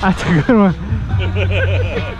don't good about freaking